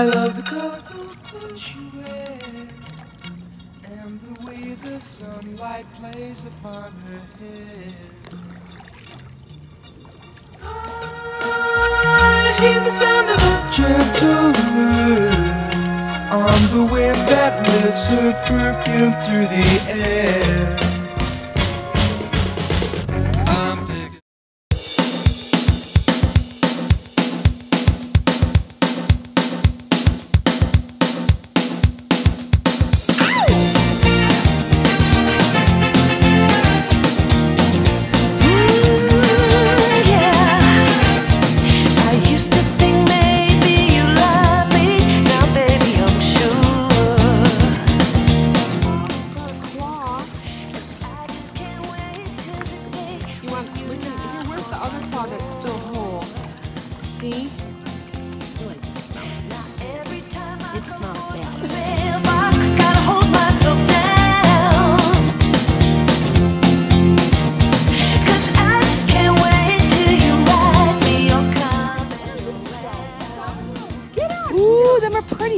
I love the colorful clothes you wear and the way the sunlight plays upon her hair. I hear the sound of a gentle wind on the wind that lifts her perfume through the air.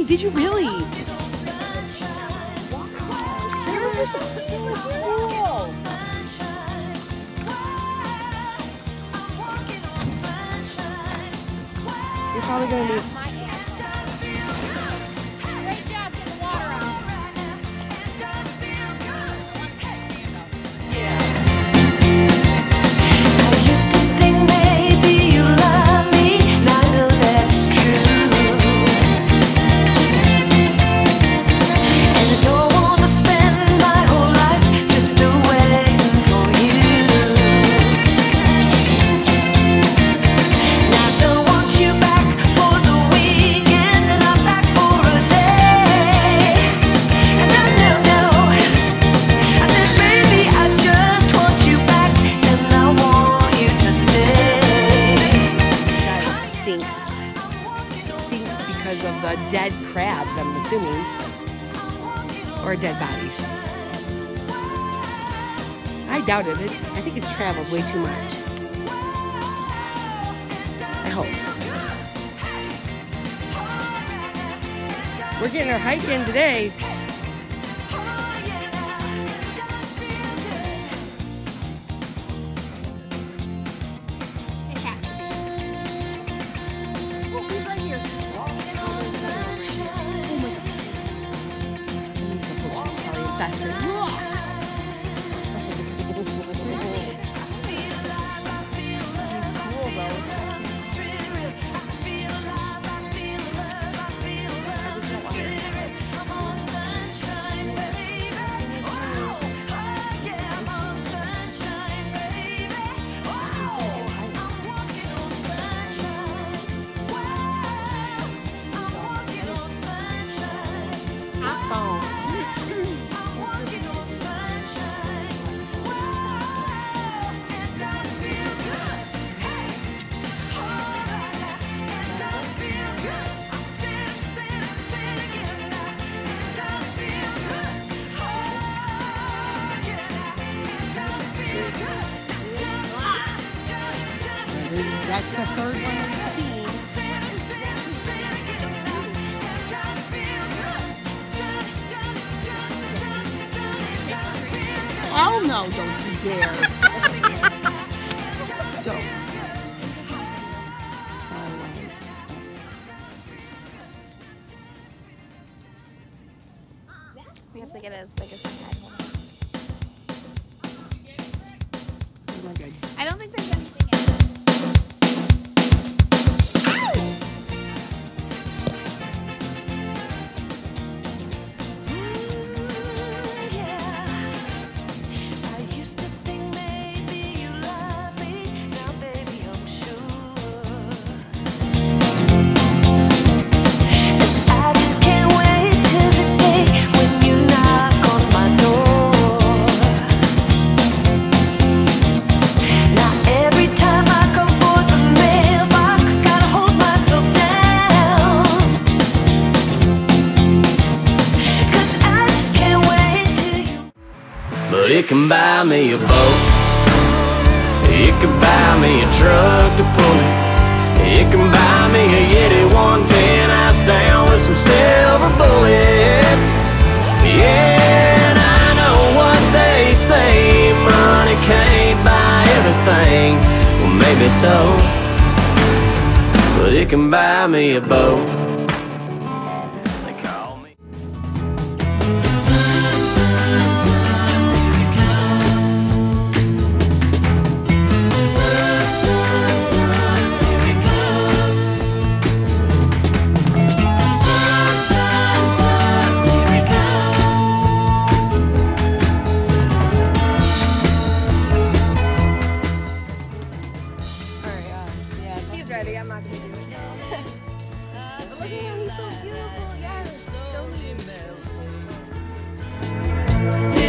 Did you really? You're. You're probably gonna need dead crabs, I'm assuming, or dead bodies. I doubt it. It's, I think it's traveled way too much. I hope. We're getting our hike in today. That's the third one we've seen. Hell no, don't you dare. don't. We have to get it as big as we can. it can buy me a boat. It can buy me a truck to pull it. It can buy me a Yeti 110 ice down with some silver bullets. Yeah, and I know what they say, money can't buy everything. Well, maybe so, but it can buy me a boat. Look at he's so beautiful. Yes.